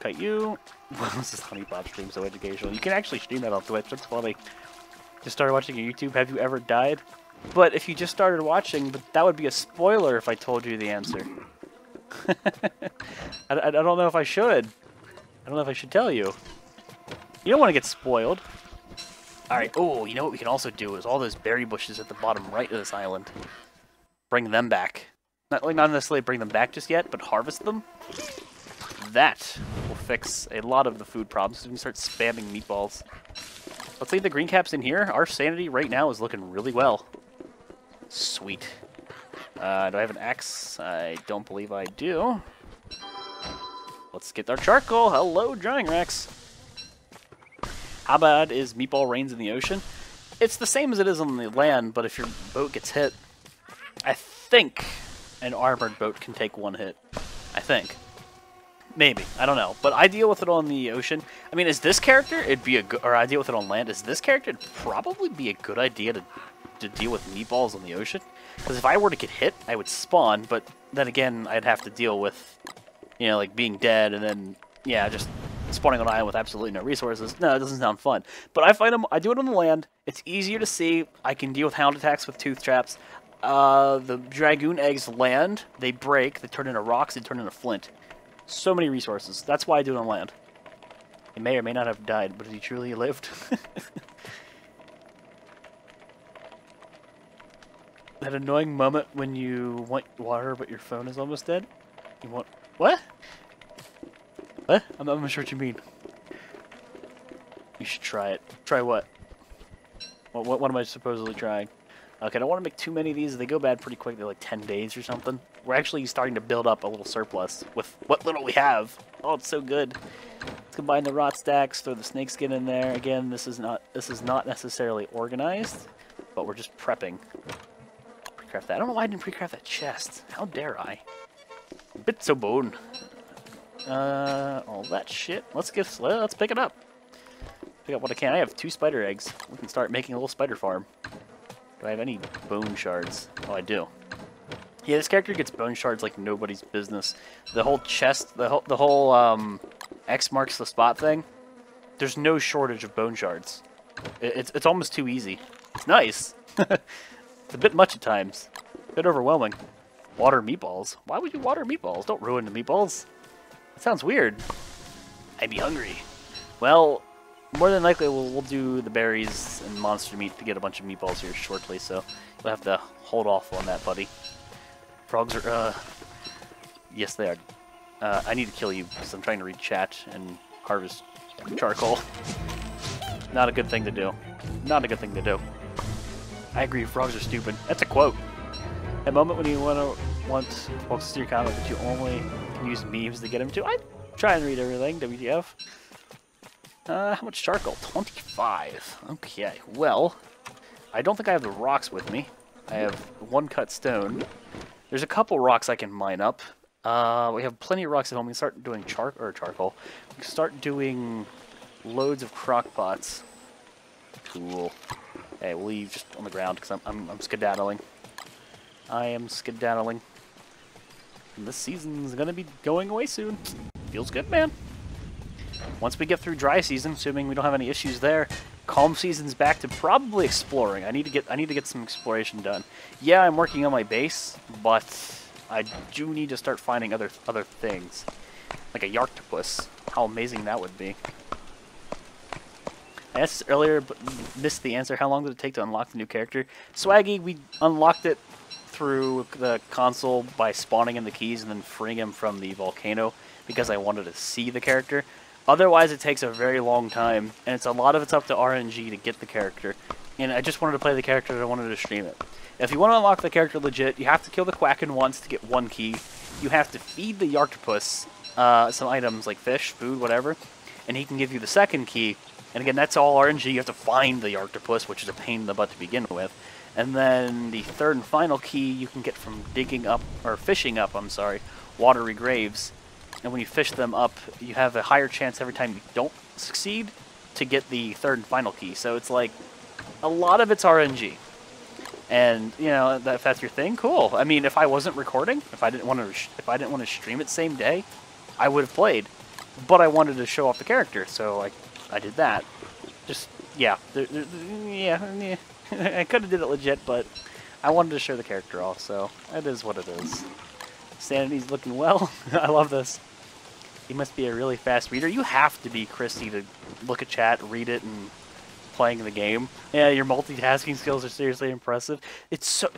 Cut you. this is Honey Pop stream so educational. You can actually stream that on Twitch. That's funny. Just started watching YouTube. Have you ever died? But if you just started watching, but that would be a spoiler if I told you the answer. I, I don't know if I should. I don't know if I should tell you. You don't want to get spoiled. Alright, oh, you know what we can also do is all those berry bushes at the bottom right of this island. Bring them back. Not, like, not necessarily bring them back just yet, but harvest them. That will fix a lot of the food problems. We can start spamming meatballs. Let's leave the green caps in here. Our sanity right now is looking really well. Sweet. Uh, do I have an axe? I don't believe I do. Let's get our charcoal. Hello, Drying Rex. How bad is Meatball Rains in the ocean? It's the same as it is on the land, but if your boat gets hit, I think an armored boat can take one hit. I think. Maybe. I don't know. But I deal with it on the ocean. I mean, is this character, it'd be a good, or I deal with it on land, is this character, it'd probably be a good idea to, to deal with meatballs on the ocean. Because if I were to get hit, I would spawn, but then again, I'd have to deal with, you know, like being dead and then, yeah, just spawning on an island with absolutely no resources. No, it doesn't sound fun. But I find them, I do it on the land. It's easier to see. I can deal with hound attacks with tooth traps. Uh, the dragoon eggs land, they break, they turn into rocks, they turn into flint. So many resources. That's why I do it on land. He may or may not have died, but he truly lived. that annoying moment when you want water but your phone is almost dead? You want... What? What? I'm, not sure what you mean. You should try it. Try what? What, what, what am I supposedly trying? Okay, I don't want to make too many of these. They go bad pretty quick. They're like 10 days or something. We're actually starting to build up a little surplus with what little we have. Oh, it's so good. Let's combine the rot stacks, throw the snake skin in there. Again, this is not this is not necessarily organized, but we're just prepping. Precraft that. I don't know why I didn't precraft that chest. How dare I? Bits of bone. Uh, all that shit. Let's get let's pick it up. Pick up what I can. I have two spider eggs. We can start making a little spider farm. Do I have any bone shards? Oh, I do. Yeah, this character gets bone shards like nobody's business. The whole chest, the whole, the whole um, X marks the spot thing. There's no shortage of bone shards. It, it's it's almost too easy. It's nice. it's a bit much at times. A bit overwhelming. Water meatballs. Why would you water meatballs? Don't ruin the meatballs. That sounds weird. I'd be hungry. Well, more than likely we'll, we'll do the berries and monster meat to get a bunch of meatballs here shortly, so we'll have to hold off on that, buddy. Frogs are, uh... Yes, they are. Uh, I need to kill you because I'm trying to read chat and harvest charcoal. Not a good thing to do. Not a good thing to do. I agree, frogs are stupid. That's a quote. A moment when you want to want folks to your comment, but you only can use memes to get them to. I try and read everything, WTF. Uh, how much charcoal? 25. Okay, well, I don't think I have the rocks with me. I have one cut stone. There's a couple rocks I can mine up. Uh, we have plenty of rocks at home. We can start doing char or charcoal. We can start doing loads of crock pots. Cool. Hey, we'll leave just on the ground because I'm, I'm, I'm skedaddling. I am skedaddling. And this season's gonna be going away soon. Feels good, man. Once we get through dry season, assuming we don't have any issues there, calm season's back to probably exploring. I need to get I need to get some exploration done. Yeah, I'm working on my base, but I do need to start finding other other things. Like a Yaarctopus. How amazing that would be. I asked earlier, but missed the answer. How long did it take to unlock the new character? Swaggy, we unlocked it through the console by spawning in the keys and then freeing him from the volcano because I wanted to see the character. Otherwise, it takes a very long time, and it's a lot of it's up to RNG to get the character. And I just wanted to play the character and I wanted to stream it. If you want to unlock the character legit, you have to kill the Quacken once to get one key. You have to feed the Yaarctopus uh, some items like fish, food, whatever, and he can give you the second key. And again, that's all RNG. You have to find the Yaarctopus, which is a pain in the butt to begin with. And then the third and final key you can get from digging up, or fishing up, I'm sorry, watery graves. And when you fish them up, you have a higher chance every time you don't succeed to get the third and final key. So it's like, a lot of it's RNG. And you know, if that's your thing, cool. I mean, if I wasn't recording, if I didn't want to, if I didn't want to stream it same day, I would have played. But I wanted to show off the character, so I, I did that. Just yeah, yeah, yeah. I could have did it legit, but I wanted to show the character off, so it is what it is. Sanity's looking well. I love this. He must be a really fast reader. You have to be, Christy, to look at chat, read it, and playing the game. Yeah, your multitasking skills are seriously impressive. It's so...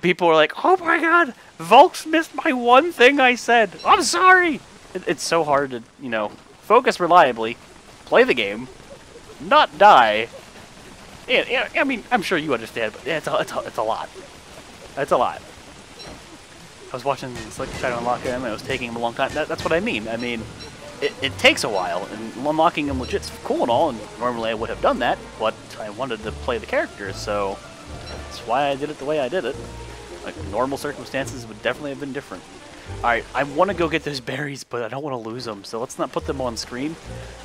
People are like, oh my god, Volx missed my one thing I said. I'm sorry! It, it's so hard to, you know, focus reliably, play the game, not die. Yeah, yeah, I mean, I'm sure you understand, but it's, a, it's, a, it's a lot. It's a lot. I was watching Slick try to unlock him, and it was taking him a long time. That, that's what I mean. I mean, it, it takes a while, and unlocking him legit's cool and all, and normally I would have done that, but I wanted to play the character, so that's why I did it the way I did it. Like, normal circumstances would definitely have been different. Alright, I want to go get those berries, but I don't want to lose them, so let's not put them on screen.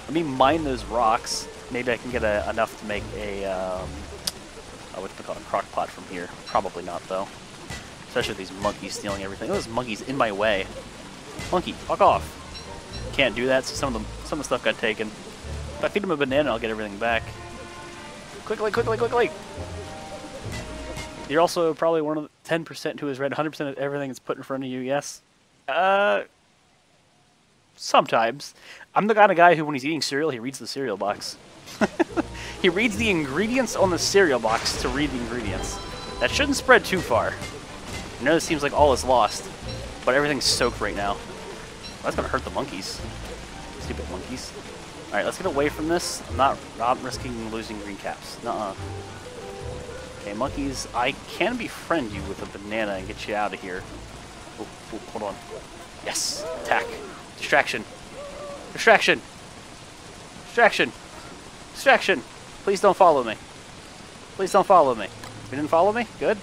Let me mine those rocks. Maybe I can get a, enough to make a, um, oh, what's it called, a crock pot from here. Probably not, though. Especially with these monkeys stealing everything. Those monkeys in my way. Monkey, fuck off. Can't do that, so some of, them, some of the stuff got taken. If I feed him a banana, I'll get everything back. Quickly, quickly, quickly! You're also probably one of the 10% who has read 100% of everything that's put in front of you, yes? Uh, sometimes. I'm the kind of guy who, when he's eating cereal, he reads the cereal box. he reads the ingredients on the cereal box to read the ingredients. That shouldn't spread too far. I know it seems like all is lost, but everything's soaked right now. That's gonna hurt the monkeys. Stupid monkeys. Alright, let's get away from this. I'm not, not risking losing green caps. Nuh-uh. Okay, monkeys, I can befriend you with a banana and get you out of here. Oh, oh, hold on. Yes, attack. Distraction. Distraction. Distraction. Distraction. Please don't follow me. Please don't follow me. You didn't follow me? Good.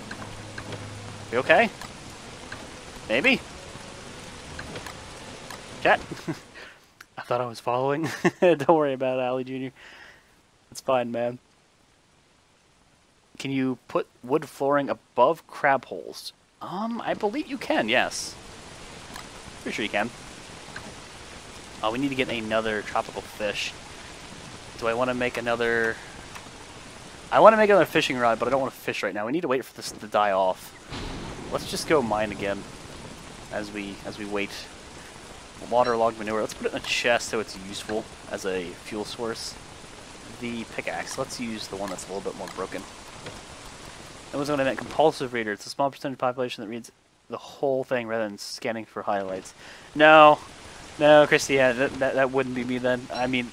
You okay? Maybe? Chat? I thought I was following. don't worry about it, Allie Jr. It's fine, man. Can you put wood flooring above crab holes? Um, I believe you can, yes. Pretty sure you can. Oh, we need to get another tropical fish. Do I want to make another... I want to make another fishing rod, but I don't want to fish right now. We need to wait for this to die off. Let's just go mine again as we as we wait. Waterlogged manure. Let's put it in a chest so it's useful as a fuel source. The pickaxe. Let's use the one that's a little bit more broken. That was what I meant. Compulsive reader. It's a small percentage of population that reads the whole thing rather than scanning for highlights. No, no, Christy, yeah, that, that, that wouldn't be me then. I mean,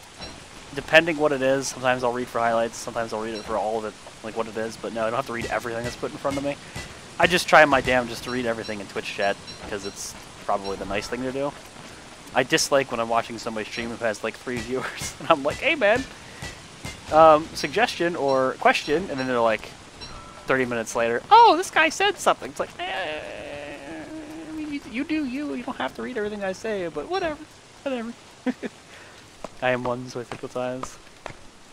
depending what it is, sometimes I'll read for highlights, sometimes I'll read it for all of it, like what it is, but no, I don't have to read everything that's put in front of me. I just try my damn just to read everything in Twitch chat, because it's probably the nice thing to do. I dislike when I'm watching somebody stream who has like three viewers, and I'm like, hey man, um, suggestion or question, and then they're like, 30 minutes later, oh, this guy said something. It's like, eh, I mean, you, you do you. You don't have to read everything I say, but whatever, whatever. I am one, so I think times.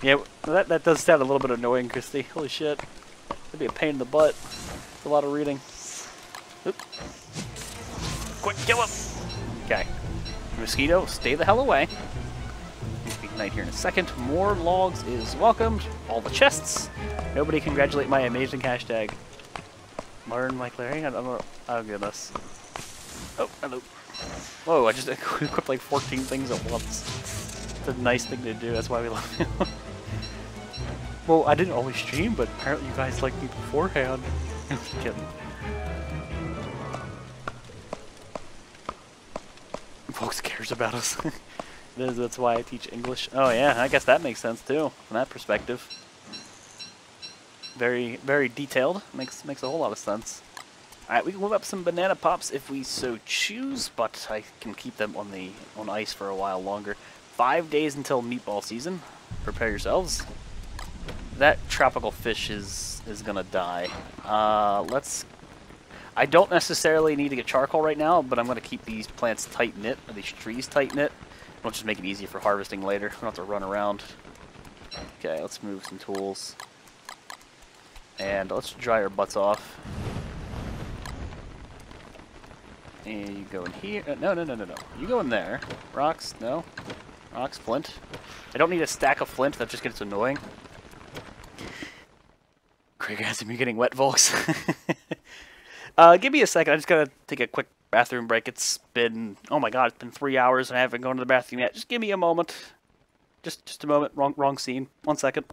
Yeah, that, that does sound a little bit annoying, Christy. Holy shit. That'd be a pain in the butt. It's a lot of reading. Oop. Quick, kill him! Okay. Mosquito, stay the hell away. Ignite here in a second. More logs is welcomed. All the chests. Nobody congratulate my amazing hashtag. Learn my clearing? I don't know. Oh, goodness. Oh, hello. Whoa, I just equipped like 14 things at once. A nice thing to do, that's why we love you. well, I didn't always stream, but apparently you guys liked me beforehand. Just kidding. Volx cares about us. That's why I teach English. Oh yeah, I guess that makes sense too, from that perspective. Very, very detailed. Makes makes a whole lot of sense. Alright, we can move up some banana pops if we so choose, but I can keep them on the on ice for a while longer. Five days until meatball season. Prepare yourselves. That tropical fish is is gonna die. Uh, let's. I don't necessarily need to get charcoal right now, but I'm gonna keep these plants tight knit, or these trees tight knit. We'll just make it easy for harvesting later. We don't have to run around. Okay, let's move some tools. And let's dry our butts off. And you go in here. Uh, no, no, no, no, no. You go in there. Rocks? No. Rocks, flint. I don't need a stack of flint. That just gets annoying. Craig has me getting wet, folks. uh, give me a second. I just gotta take a quick bathroom break. It's been, oh my god, it's been three hours and I haven't gone to the bathroom yet. Just give me a moment. Just, just a moment. Wrong, wrong scene. One second.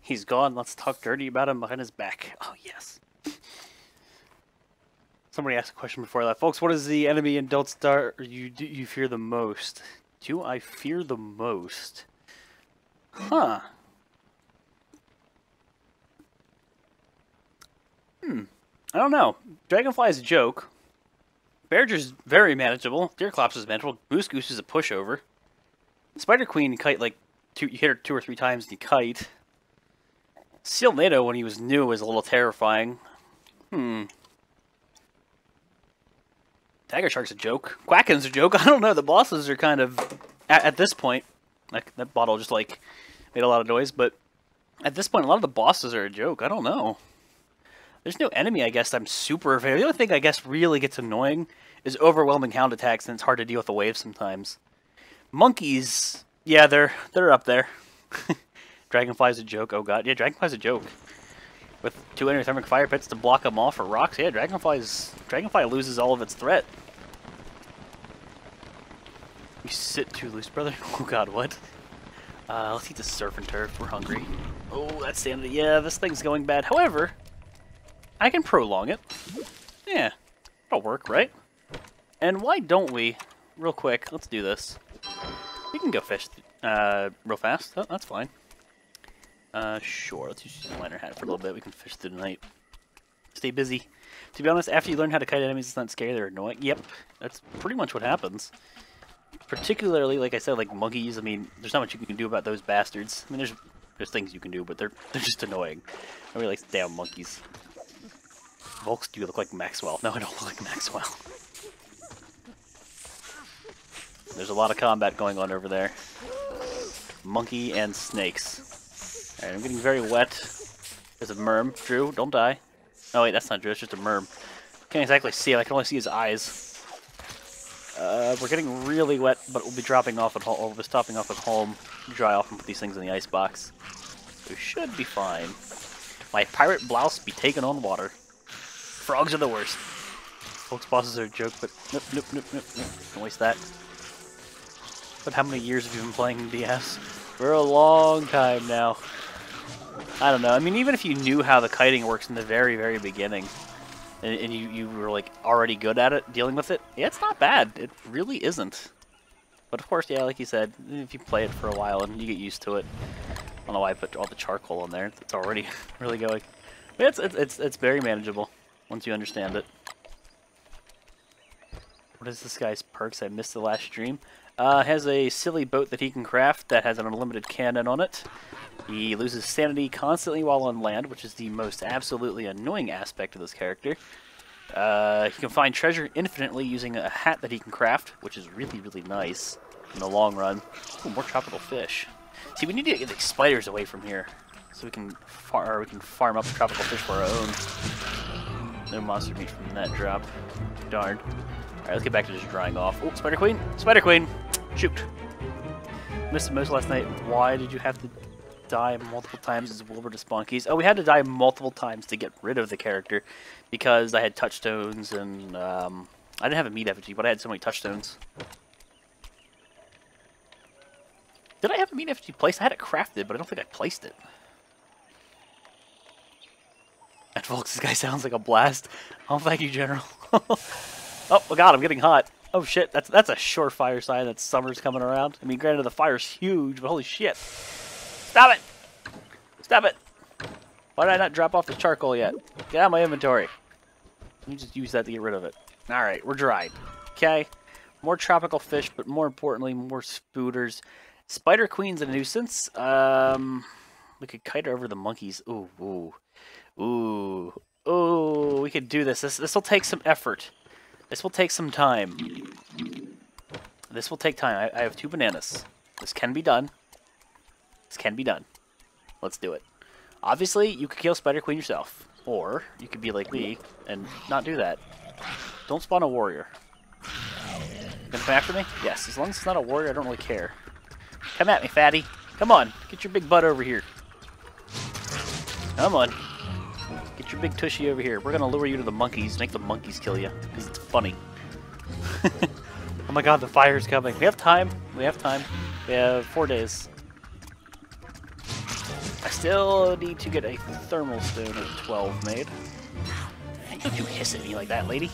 He's gone. Let's talk dirty about him behind his back. Oh, yes. Somebody asked a question before that. Folks, what is the enemy in Don't Starve you, do you fear the most? Do I fear the most? Huh. Hmm. I don't know. Dragonfly is a joke. Bearger's very manageable. Deerclops is manageable. Moose Goose is a pushover. Spider Queen, kite like two, you hit her two or three times and you kite. Sealnado, when he was new, was a little terrifying. Hmm. Tiger Shark's a joke. Quacken's a joke. I don't know. The bosses are kind of, at, at this point, like that bottle just like made a lot of noise, but at this point, a lot of the bosses are a joke. I don't know. There's no enemy, I guess, I'm super afraid. The only thing I guess really gets annoying is overwhelming hound attacks, and it's hard to deal with the waves sometimes. Monkeys, yeah, they're they're up there. Dragonfly's a joke. Oh god, yeah, Dragonfly's a joke. With two endothermic fire pits to block them off for rocks, yeah, Dragonfly's Dragonfly loses all of its threat. You sit too loose, brother. Oh god, what? Uh, let's eat the surf and turf. We're hungry. Oh, that's the end of the... Yeah, this thing's going bad. However, I can prolong it. Yeah, it'll work, right? And why don't we, real quick, let's do this. We can go fish uh, real fast. Oh, that's fine. Uh, sure, let's use the lantern hat for a little bit. We can fish through the night. Stay busy. To be honest, after you learn how to kite enemies, it's not scary, they're annoying. Yep, that's pretty much what happens. Particularly, like I said, like monkeys, I mean, there's not much you can do about those bastards. I mean, there's there's things you can do, but they're they're just annoying. Nobody likes damn monkeys. Volx, do you look like Maxwell? No, I don't look like Maxwell. There's a lot of combat going on over there. Monkey and snakes. Alright, I'm getting very wet. There's a merm. Drew, don't die. Oh wait, that's not Drew, it's just a merm. Can't exactly see him, I can only see his eyes. Uh, we're getting really wet, but we'll be dropping off at home, we'll be stopping off at home, dry off and put these things in the ice box. We should be fine. My pirate blouse be taken on water. Frogs are the worst. Folks bosses are a joke, but nope, nope, nope, nope, nope. Don't waste that. But how many years have you been playing DS? For a long time now. I don't know. I mean, even if you knew how the kiting works in the very, very beginning, and, and you, you were like already good at it, dealing with it, yeah, it's not bad. It really isn't. But of course, yeah, like you said, if you play it for a while and you get used to it, I don't know why I put all the charcoal in there. It's already really going. But it's, it's, it's, it's very manageable once you understand it. What is this guy's perks? I missed the last stream. Uh, has a silly boat that he can craft that has an unlimited cannon on it. He loses sanity constantly while on land, which is the most absolutely annoying aspect of this character. Uh, he can find treasure infinitely using a hat that he can craft, which is really, really nice in the long run. Ooh, more tropical fish. See, we need to get the spiders away from here, so we can far we can farm up tropical fish for our own. No monster meat from that drop. Darn. Alright, let's get back to just drying off. Oh, Spider Queen! Spider Queen! Shoot! Missed the most last night. Why did you have to die multiple times as Wilbur to? Oh, we had to die multiple times to get rid of the character because I had touchstones and um, I didn't have a meat effigy, but I had so many touchstones. Did I have a meat effigy placed? I had it crafted, but I don't think I placed it. And folks, this guy sounds like a blast. Oh, thank you, General. Oh, oh god, I'm getting hot. Oh shit, that's that's a surefire sign that summer's coming around. I mean, granted the fire's huge, but holy shit. Stop it! Stop it! Why did I not drop off the charcoal yet? Get out of my inventory. Let me just use that to get rid of it. Alright, we're dried. Okay. More tropical fish, but more importantly, more spooters. Spider Queen's a nuisance. Um, we could kite over the monkeys. Ooh, ooh. Ooh. Ooh, we could do this. This this will take some effort. This will take some time. This will take time. I, I have two bananas. This can be done. This can be done. Let's do it. Obviously, you could kill Spider Queen yourself. Or, you could be like me and not do that. Don't spawn a warrior. Gonna come after me? Yes, as long as it's not a warrior, I don't really care. Come at me, fatty. Come on, get your big butt over here. Come on. Get your big tushy over here. We're gonna lure you to the monkeys, make the monkeys kill you, because it's funny. oh my god, the fire's coming. We have time. We have time. We have four days. Still need to get a thermal stone at 12 made. Don't you hiss at me like that, lady.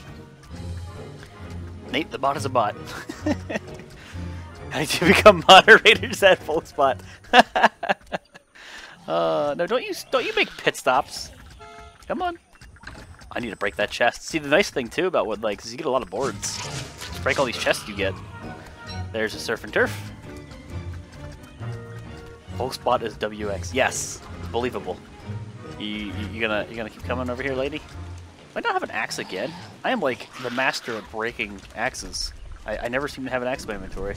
Nate, the bot is a bot. I need to become moderators at full spot. uh, no, don't you don't you make pit stops? Come on. I need to break that chest. See, the nice thing too about Woodlegs is you get a lot of boards. Break all these chests you get. There's a surf and turf. Full spot is WX. Yes, believable. You, you, you gonna you gonna keep coming over here, lady? I not have an axe again. I am like the master of breaking axes. I, I never seem to have an axe in my inventory.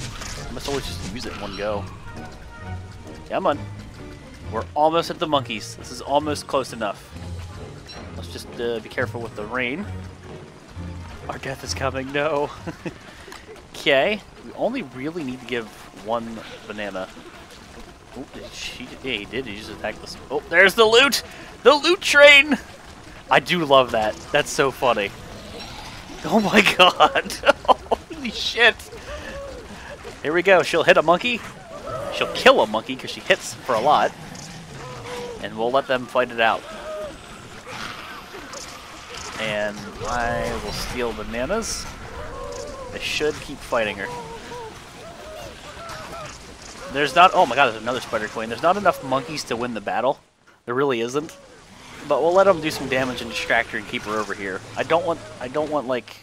I must always just use it in one go. Come on. We're almost at the monkeys. This is almost close enough. Let's just uh, be careful with the rain. Our death is coming. No. Okay. we only really need to give one banana. Oh, did she? Yeah, he did. He just attacked this. Oh, there's the loot! The loot train! I do love that. That's so funny. Oh my god. Holy shit. Here we go. She'll hit a monkey. She'll kill a monkey because she hits for a lot. And we'll let them fight it out. And I will steal bananas. I should keep fighting her. There's not... Oh my god, there's another Spider Queen. There's not enough monkeys to win the battle. There really isn't. But we'll let them do some damage and distract her and keep her over here. I don't want, I don't want like,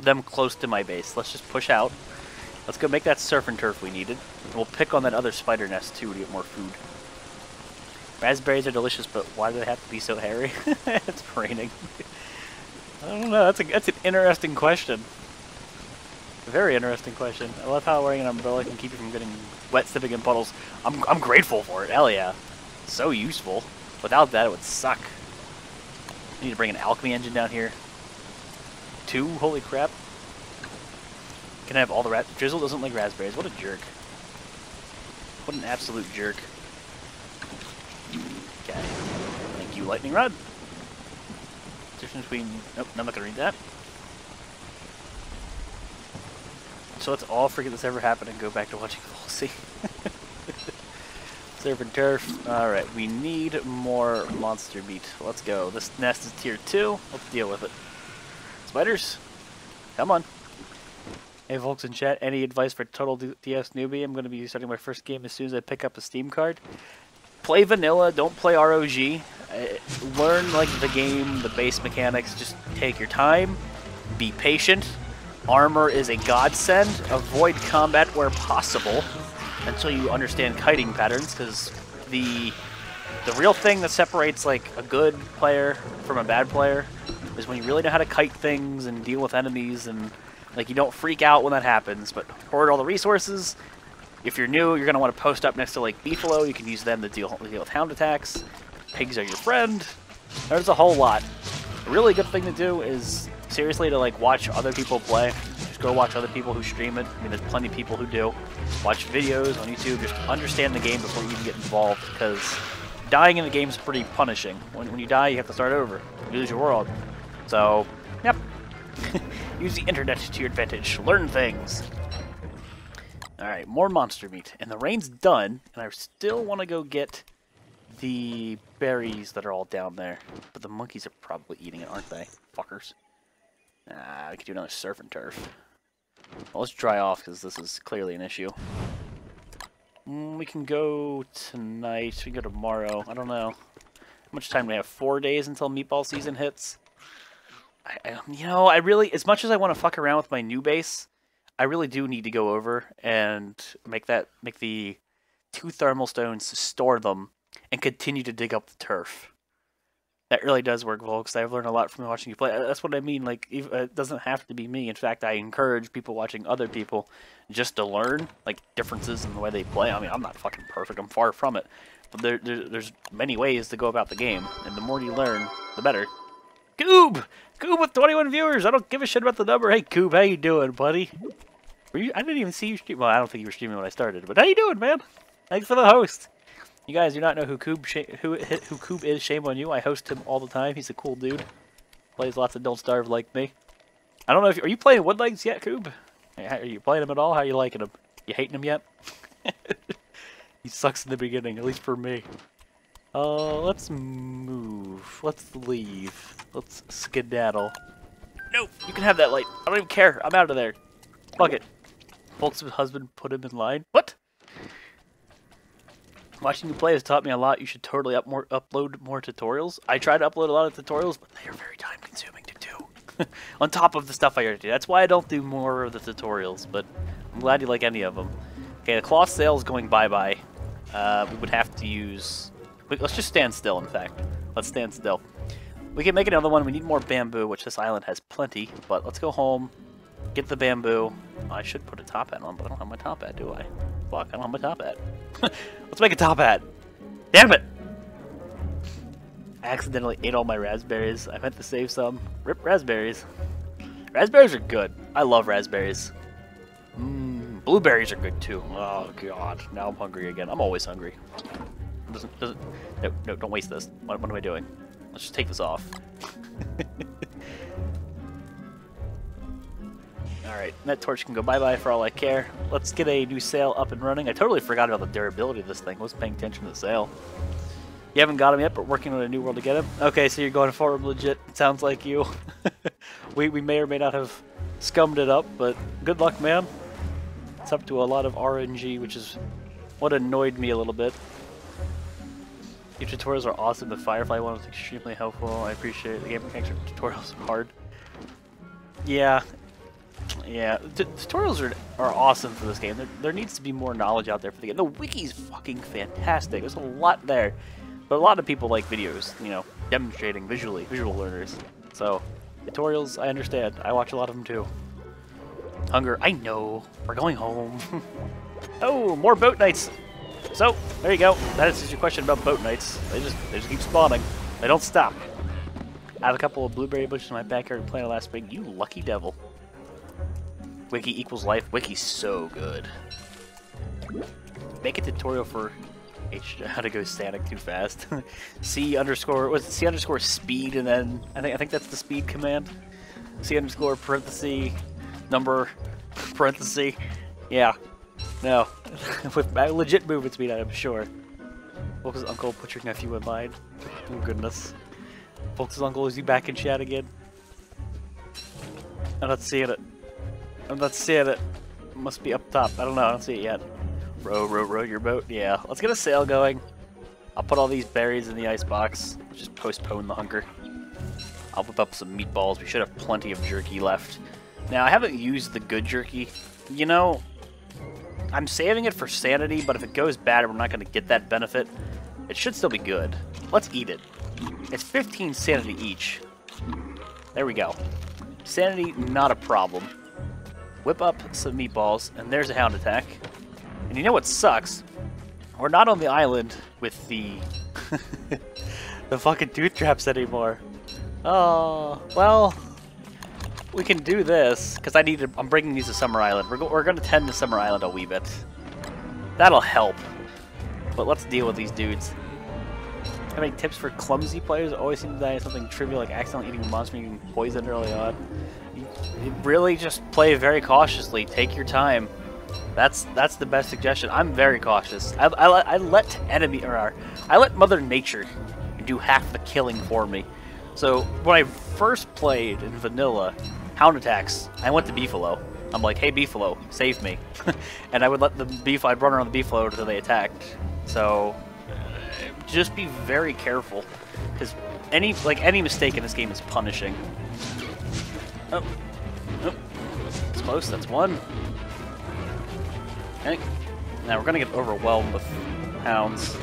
them close to my base. Let's just push out. Let's go make that surf and turf we needed. And we'll pick on that other spider nest too to get more food. Raspberries are delicious, but why do they have to be so hairy? it's raining. I don't know. That's a that's an interesting question. Very interesting question. I love how wearing an umbrella can keep you from getting wet, slipping in puddles. I'm I'm grateful for it. Hell yeah, so useful. Without that, it would suck. I need to bring an alchemy engine down here. Two? Holy crap. Can I have all the rat? Drizzle doesn't like raspberries. What a jerk. What an absolute jerk. Okay. Thank you, lightning rod. Difference between... Nope, I'm not going to read that. So let's all forget this ever happened and go back to watching Volsy. Surf and turf. Alright, we need more monster meat. Let's go. This nest is tier 2. Let's deal with it. Spiders, come on. Hey folks in chat, any advice for total DS newbie? I'm going to be starting my first game as soon as I pick up a Steam card. Play vanilla, don't play ROG. Uh, learn like the game, the base mechanics, just take your time, be patient. Armor is a godsend. Avoid combat where possible until you understand kiting patterns, because the the real thing that separates like a good player from a bad player is when you really know how to kite things and deal with enemies and like you don't freak out when that happens, but hoard all the resources. If you're new, you're gonna want to post up next to like Beefalo. You can use them to deal, deal with hound attacks. Pigs are your friend. There's a whole lot. A really good thing to do is seriously to like watch other people play. Just go watch other people who stream it. I mean, there's plenty of people who do. Watch videos on YouTube. Just understand the game before you even get involved, because dying in the game is pretty punishing. When, when you die, you have to start over. You lose your world. So, yep. Use the internet to your advantage. Learn things. Alright, more monster meat. And the rain's done, and I still want to go get the berries that are all down there. But the monkeys are probably eating it, aren't they? Fuckers. Ah, I could do another surf and turf. Well, let's dry off because this is clearly an issue. Mm, we can go tonight. We can go tomorrow. I don't know. How much time do we have? Four days until meatball season hits? I, I, you know, I really, as much as I want to fuck around with my new base, I really do need to go over and make that, make the two thermal stones, store them, and continue to dig up the turf. That really does work, folks. I've learned a lot from watching you play. Uh, That's what I mean. Like, uh, it doesn't have to be me. In fact, I encourage people watching other people just to learn like differences in the way they play. I mean, I'm not fucking perfect. I'm far from it. But there, there there's many ways to go about the game, and the more you learn, the better. Goob, Goob with 21 viewers. I don't give a shit about the number. Hey, Goob, how you doing, buddy? Were you? I didn't even see you stream. Well, I don't think you were streaming when I started. But how you doing, man? Thanks for the host. You guys do not know who Coob who who Coob is. Shame on you. I host him all the time. He's a cool dude. Plays lots of Don't Starve like me. I don't know if you, are you playing Woodlegs yet, Coob? Are you playing him at all? How you liking him? You hating him yet? he sucks in the beginning, at least for me. Uh, let's move. Let's leave. Let's skedaddle. Nope, you can have that light. I don't even care. I'm out of there. Fuck it. Volx' husband put him in line. What? Watching you play has taught me a lot. You should totally up more, upload more tutorials. I try to upload a lot of tutorials, but they are very time consuming to do. On top of the stuff I already do. That's why I don't do more of the tutorials, but I'm glad you like any of them. Okay, the cloth sail is going bye-bye. Uh, we would have to use... Let's just stand still, in fact. Let's stand still. We can make another one. We need more bamboo, which this island has plenty, but let's go home, get the bamboo. I should put a top hat on, but I don't have my top hat, do I? Fuck, I don't have my top hat. Let's make a top hat. Damn it! I accidentally ate all my raspberries. I meant to save some. Rip raspberries. Raspberries are good. I love raspberries. Mmm, blueberries are good too. Oh god, now I'm hungry again. I'm always hungry. Doesn't, doesn't, no, no, don't waste this. What, what am I doing? Let's just take this off. Alright, that torch can go bye-bye for all I care. Let's get a new sail up and running. I totally forgot about the durability of this thing. I wasn't paying attention to the sail. You haven't got him yet, but working on a new world to get him. Okay, so you're going forward legit. It sounds like you. we, we may or may not have scummed it up, but good luck, man. It's up to a lot of RNG, which is what annoyed me a little bit. Your tutorials are awesome. The Firefly one was extremely helpful. I appreciate it. The game mechanics tutorials are hard. Yeah, yeah, t tutorials are, are awesome for this game. There, there needs to be more knowledge out there for the game. The wiki's fucking fantastic. There's a lot there. But a lot of people like videos, you know, demonstrating visually, visual learners. So, tutorials, I understand. I watch a lot of them too. Hunger, I know. We're going home. oh, more boat knights. So, there you go. That answers your question about boat knights. They just, they just keep spawning. They don't stop. I have a couple of blueberry bushes in my backyard and planted last spring. You lucky devil. Wiki equals life. Wiki's so good. Make a tutorial for H how to go static too fast. C underscore was it C underscore speed and then I think I think that's the speed command. C underscore parenthesis number parenthesis. Yeah. No. With legit movement speed I'm sure. Volx' uncle, put your nephew in line. Oh goodness. Volx' uncle, is he back in chat again? I'm not seeing it. I'm not seeing it. it. Must be up top. I don't know. I don't see it yet. Row, row, row your boat. Yeah. Let's get a sail going. I'll put all these berries in the ice box. Just postpone the hunger. I'll whip up some meatballs. We should have plenty of jerky left. Now, I haven't used the good jerky. You know, I'm saving it for sanity, but if it goes bad, we're not going to get that benefit. It should still be good. Let's eat it. It's 15 sanity each. There we go. Sanity, not a problem. Whip up some meatballs, and there's a hound attack. And you know what sucks? We're not on the island with the the fucking tooth traps anymore. Oh, well, we can do this, because I need to, I'm bringing these to Summer Island. We're, go, we're going to tend to Summer Island a wee bit. That'll help. But let's deal with these dudes. Have any tips for clumsy players? Always seem to die something trivial like accidentally eating a monster and getting poisoned early on. You, really just play very cautiously. Take your time. That's that's the best suggestion. I'm very cautious. I, I, I let enemy or I let Mother Nature do half the killing for me. So when I first played in vanilla, hound attacks, I went to Beefalo. I'm like, hey Beefalo, save me, and I would let the beef. I'd run around the Beefalo until they attacked. So just be very careful, because any like any mistake in this game is punishing. Oh, oh, it's close. That's one. Okay. Now we're gonna get overwhelmed with hounds.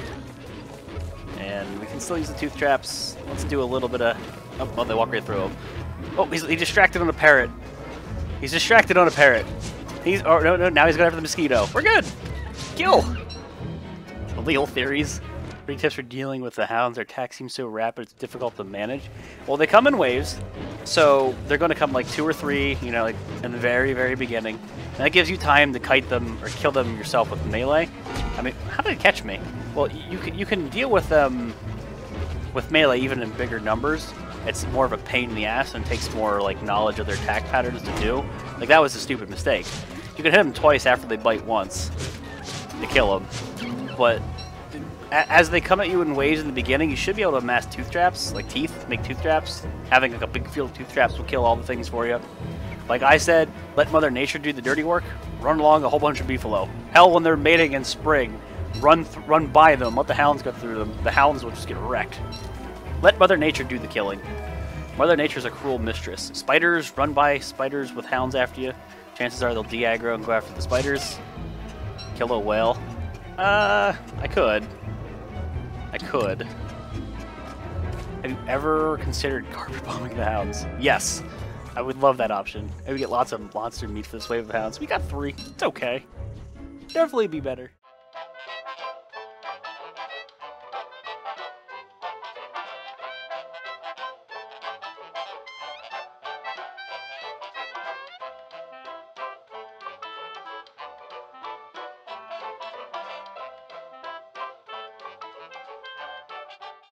And we can still use the tooth traps. Let's do a little bit of... Oh, well, they walk right through them. Oh, he's he distracted on a parrot. He's distracted on a parrot. He's... Oh, no, no, now he's going after the mosquito. We're good! Kill! The legal theories. Three tips for dealing with the hounds. Their attack seems so rapid, it's difficult to manage. Well, they come in waves, so they're going to come like two or three, you know, like in the very, very beginning. And that gives you time to kite them or kill them yourself with melee. I mean, how did it catch me? Well, you can, you can deal with them with melee even in bigger numbers. It's more of a pain in the ass and takes more like knowledge of their attack patterns to do. Like that was a stupid mistake. You can hit them twice after they bite once to kill them, but as they come at you in waves in the beginning, you should be able to amass tooth traps, like teeth, make tooth traps. Having like a big field of tooth traps will kill all the things for you. Like I said, let Mother Nature do the dirty work. Run along a whole bunch of beefalo. Hell, when they're mating in spring, run run by them. Let the hounds go through them. The hounds will just get wrecked. Let Mother Nature do the killing. Mother Nature's a cruel mistress. Spiders, run by spiders with hounds after you. Chances are they'll de-aggro and go after the spiders. Kill a whale. Uh, I could. I could. Have you ever considered carpet bombing the hounds? Yes. I would love that option. I would get lots of monster meat for this wave of hounds. We got three. It's okay. Definitely be better.